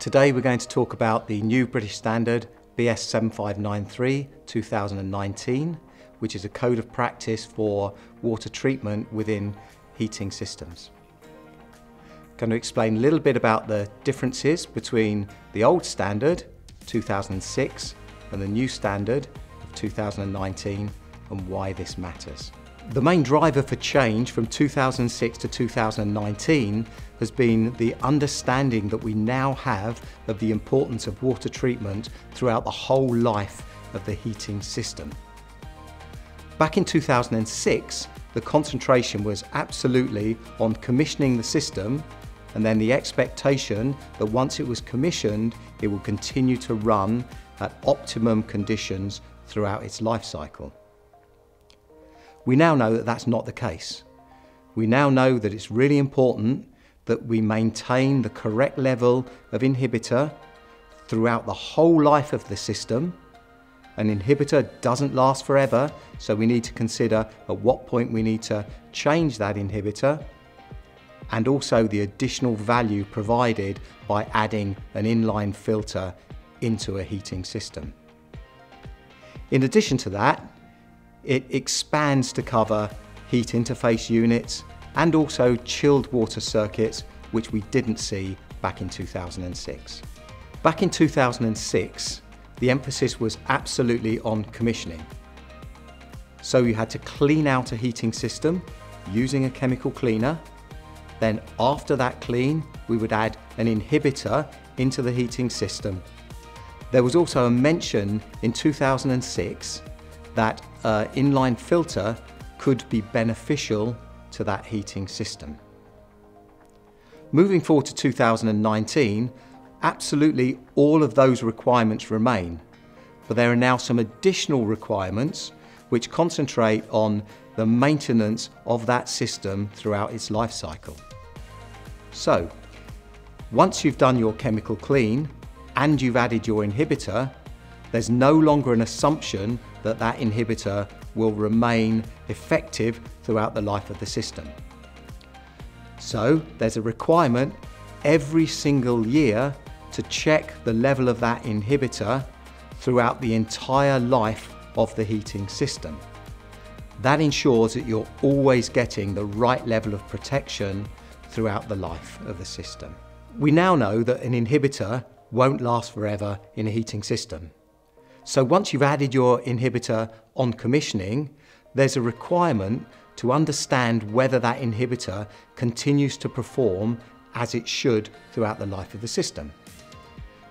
Today we're going to talk about the new British standard BS 7593 2019, which is a code of practice for water treatment within heating systems. I'm going to explain a little bit about the differences between the old standard 2006 and the new standard of 2019 and why this matters. The main driver for change from 2006 to 2019 has been the understanding that we now have of the importance of water treatment throughout the whole life of the heating system. Back in 2006, the concentration was absolutely on commissioning the system and then the expectation that once it was commissioned, it will continue to run at optimum conditions throughout its life cycle. We now know that that's not the case. We now know that it's really important that we maintain the correct level of inhibitor throughout the whole life of the system. An inhibitor doesn't last forever, so we need to consider at what point we need to change that inhibitor and also the additional value provided by adding an inline filter into a heating system. In addition to that, it expands to cover heat interface units and also chilled water circuits, which we didn't see back in 2006. Back in 2006, the emphasis was absolutely on commissioning. So you had to clean out a heating system using a chemical cleaner. Then after that clean, we would add an inhibitor into the heating system. There was also a mention in 2006 that uh, inline filter could be beneficial to that heating system. Moving forward to 2019, absolutely all of those requirements remain, but there are now some additional requirements which concentrate on the maintenance of that system throughout its life cycle. So, once you've done your chemical clean and you've added your inhibitor, there's no longer an assumption that that inhibitor will remain effective throughout the life of the system. So there's a requirement every single year to check the level of that inhibitor throughout the entire life of the heating system. That ensures that you're always getting the right level of protection throughout the life of the system. We now know that an inhibitor won't last forever in a heating system. So once you've added your inhibitor on commissioning, there's a requirement to understand whether that inhibitor continues to perform as it should throughout the life of the system.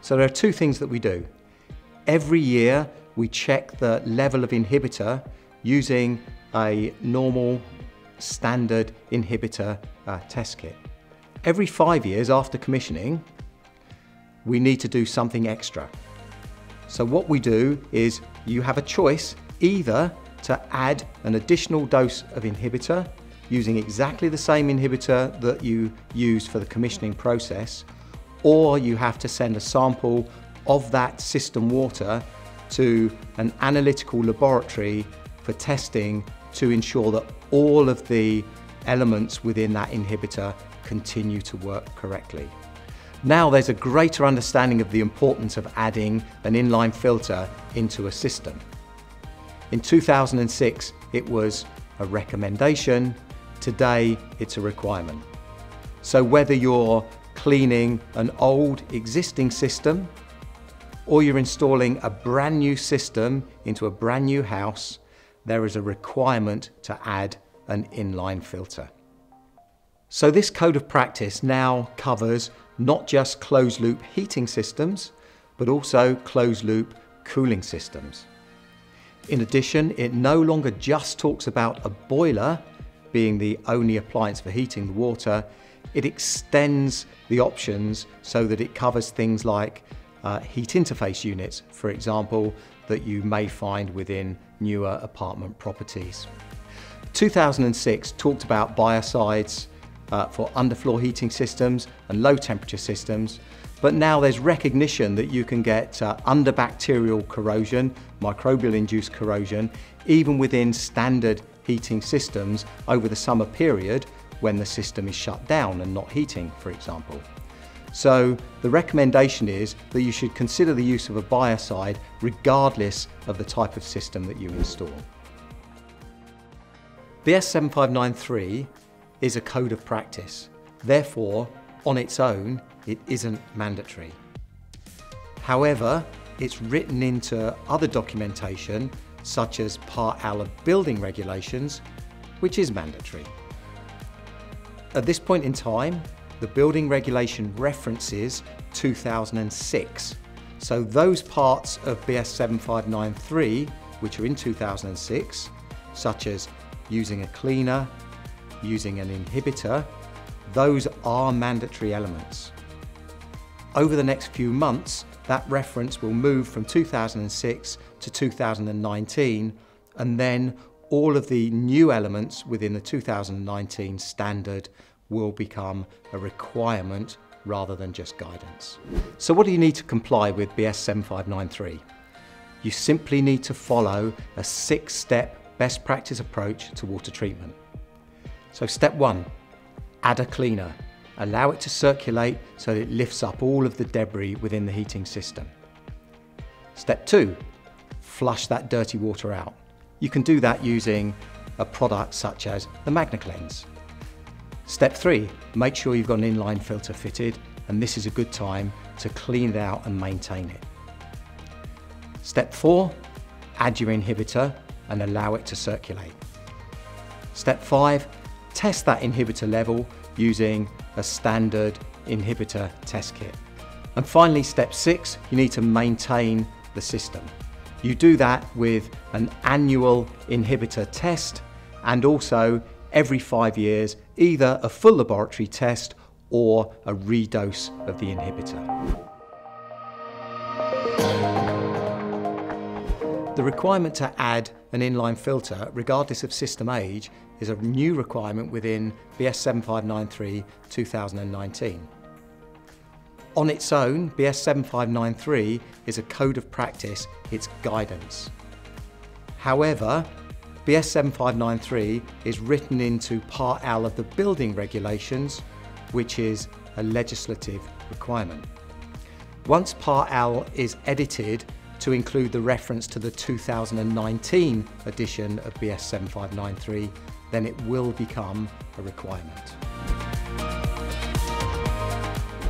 So there are two things that we do. Every year we check the level of inhibitor using a normal standard inhibitor uh, test kit. Every five years after commissioning, we need to do something extra. So what we do is you have a choice either to add an additional dose of inhibitor using exactly the same inhibitor that you use for the commissioning process, or you have to send a sample of that system water to an analytical laboratory for testing to ensure that all of the elements within that inhibitor continue to work correctly. Now there's a greater understanding of the importance of adding an inline filter into a system. In 2006, it was a recommendation. Today, it's a requirement. So whether you're cleaning an old existing system or you're installing a brand new system into a brand new house, there is a requirement to add an inline filter. So this code of practice now covers not just closed loop heating systems, but also closed loop cooling systems. In addition, it no longer just talks about a boiler being the only appliance for heating the water, it extends the options so that it covers things like uh, heat interface units, for example, that you may find within newer apartment properties. 2006 talked about biocides, uh, for underfloor heating systems and low temperature systems. But now there's recognition that you can get uh, underbacterial corrosion, microbial induced corrosion, even within standard heating systems over the summer period when the system is shut down and not heating, for example. So the recommendation is that you should consider the use of a biocide regardless of the type of system that you install. BS 7593 is a code of practice. Therefore, on its own, it isn't mandatory. However, it's written into other documentation, such as Part L of building regulations, which is mandatory. At this point in time, the building regulation references 2006. So those parts of BS 7593, which are in 2006, such as using a cleaner, using an inhibitor, those are mandatory elements. Over the next few months, that reference will move from 2006 to 2019, and then all of the new elements within the 2019 standard will become a requirement rather than just guidance. So what do you need to comply with BS 7593? You simply need to follow a six-step best practice approach to water treatment. So step one, add a cleaner. Allow it to circulate so that it lifts up all of the debris within the heating system. Step two, flush that dirty water out. You can do that using a product such as the MagnaCleanse. Step three, make sure you've got an inline filter fitted and this is a good time to clean it out and maintain it. Step four, add your inhibitor and allow it to circulate. Step five, test that inhibitor level using a standard inhibitor test kit. And finally, step six, you need to maintain the system. You do that with an annual inhibitor test and also every five years, either a full laboratory test or a redose of the inhibitor. The requirement to add an inline filter, regardless of system age, is a new requirement within BS 7593 2019. On its own, BS 7593 is a code of practice, it's guidance. However, BS 7593 is written into Part L of the building regulations, which is a legislative requirement. Once Part L is edited to include the reference to the 2019 edition of BS 7593, then it will become a requirement.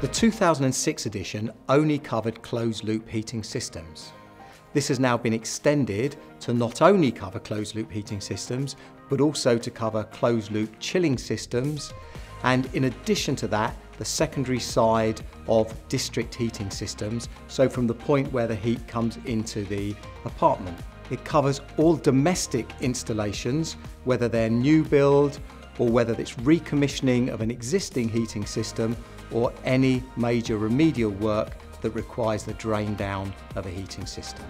The 2006 edition only covered closed-loop heating systems. This has now been extended to not only cover closed-loop heating systems, but also to cover closed-loop chilling systems, and in addition to that, the secondary side of district heating systems, so from the point where the heat comes into the apartment. It covers all domestic installations, whether they're new build or whether it's recommissioning of an existing heating system or any major remedial work that requires the drain down of a heating system.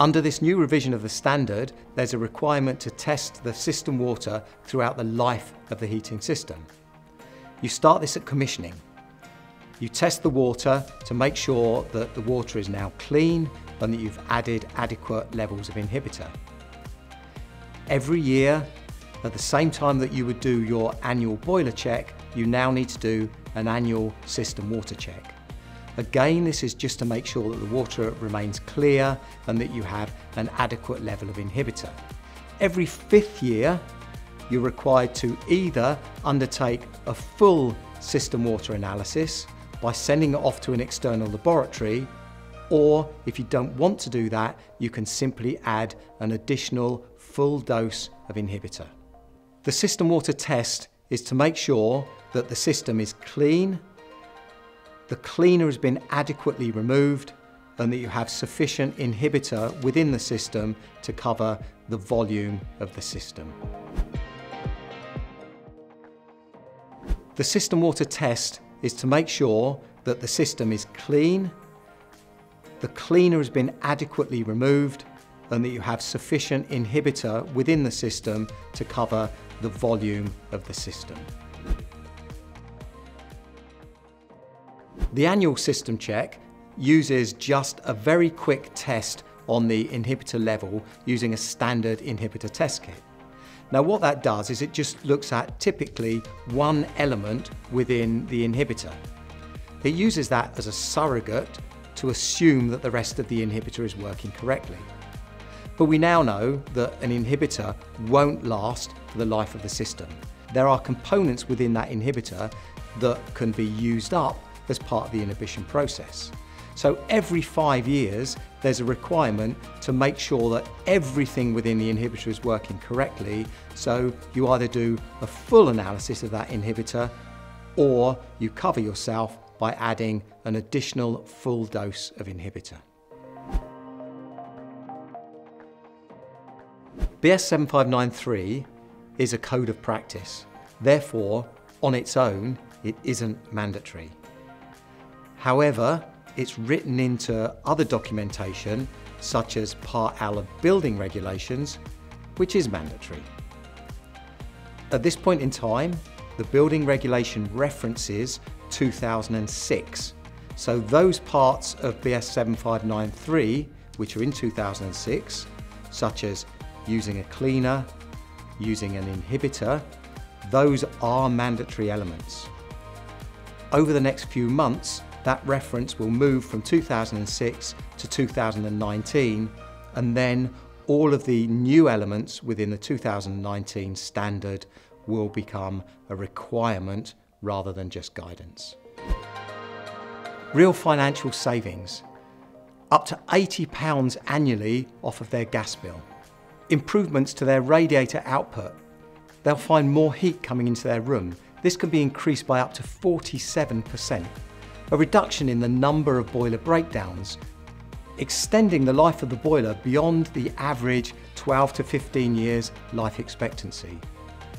Under this new revision of the standard, there's a requirement to test the system water throughout the life of the heating system. You start this at commissioning. You test the water to make sure that the water is now clean and that you've added adequate levels of inhibitor. Every year, at the same time that you would do your annual boiler check, you now need to do an annual system water check. Again, this is just to make sure that the water remains clear and that you have an adequate level of inhibitor. Every fifth year, you're required to either undertake a full system water analysis by sending it off to an external laboratory or if you don't want to do that, you can simply add an additional full dose of inhibitor. The system water test is to make sure that the system is clean, the cleaner has been adequately removed, and that you have sufficient inhibitor within the system to cover the volume of the system. The system water test is to make sure that the system is clean, the cleaner has been adequately removed, and that you have sufficient inhibitor within the system to cover the volume of the system. The annual system check uses just a very quick test on the inhibitor level using a standard inhibitor test kit. Now what that does is it just looks at typically one element within the inhibitor. It uses that as a surrogate to assume that the rest of the inhibitor is working correctly. But we now know that an inhibitor won't last for the life of the system. There are components within that inhibitor that can be used up as part of the inhibition process. So every five years, there's a requirement to make sure that everything within the inhibitor is working correctly. So you either do a full analysis of that inhibitor or you cover yourself by adding an additional full dose of inhibitor. BS 7593 is a code of practice. Therefore, on its own, it isn't mandatory. However, it's written into other documentation, such as Part L of building regulations, which is mandatory. At this point in time, the building regulation references 2006. So those parts of BS 7593, which are in 2006, such as using a cleaner, using an inhibitor, those are mandatory elements. Over the next few months, that reference will move from 2006 to 2019, and then all of the new elements within the 2019 standard will become a requirement rather than just guidance. Real financial savings, up to £80 annually off of their gas bill improvements to their radiator output. They'll find more heat coming into their room. This can be increased by up to 47%. A reduction in the number of boiler breakdowns, extending the life of the boiler beyond the average 12 to 15 years life expectancy.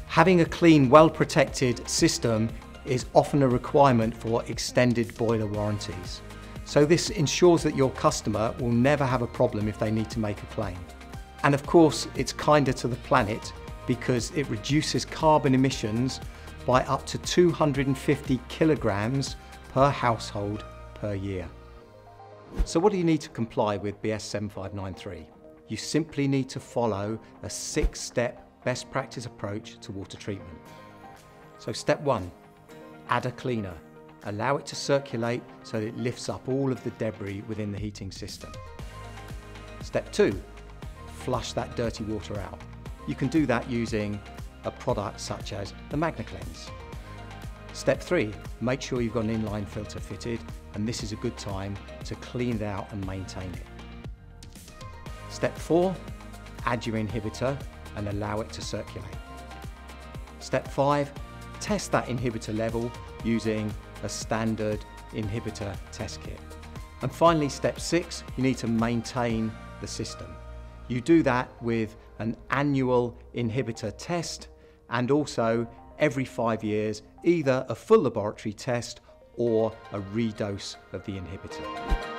Having a clean, well-protected system is often a requirement for extended boiler warranties. So this ensures that your customer will never have a problem if they need to make a claim. And of course, it's kinder to the planet because it reduces carbon emissions by up to 250 kilograms per household per year. So what do you need to comply with BS 7593? You simply need to follow a six-step best practice approach to water treatment. So step one, add a cleaner. Allow it to circulate so that it lifts up all of the debris within the heating system. Step two, flush that dirty water out. You can do that using a product such as the MagnaCleanse. Step three, make sure you've got an inline filter fitted and this is a good time to clean it out and maintain it. Step four, add your inhibitor and allow it to circulate. Step five, test that inhibitor level using a standard inhibitor test kit. And finally, step six, you need to maintain the system. You do that with an annual inhibitor test and also every five years, either a full laboratory test or a redose of the inhibitor.